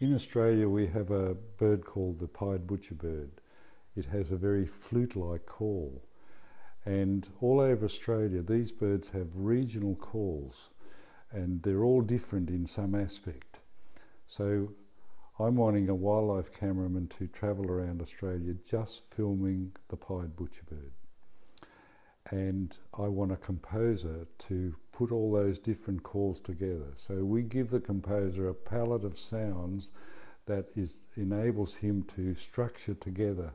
In Australia, we have a bird called the pied butcherbird. It has a very flute like call. And all over Australia, these birds have regional calls and they're all different in some aspect. So I'm wanting a wildlife cameraman to travel around Australia just filming the pied butcherbird. And I want a composer to put all those different calls together. So we give the composer a palette of sounds that is, enables him to structure together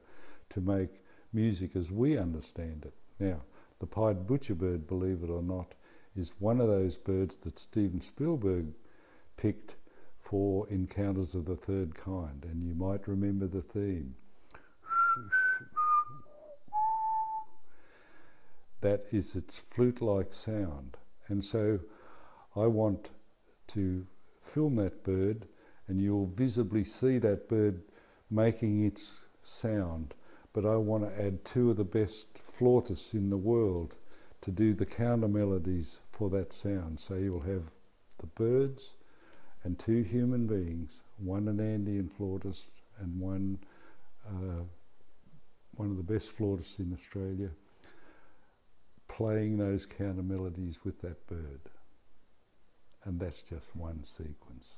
to make music as we understand it. Now, the pied butcherbird, believe it or not, is one of those birds that Steven Spielberg picked for Encounters of the Third Kind, and you might remember the theme. That is its flute like sound. And so I want to film that bird, and you'll visibly see that bird making its sound. But I want to add two of the best flautists in the world to do the counter melodies for that sound. So you'll have the birds and two human beings, one an Andean flautist and one uh, one of the best flautists in Australia, playing those counter melodies with that bird. And that's just one sequence.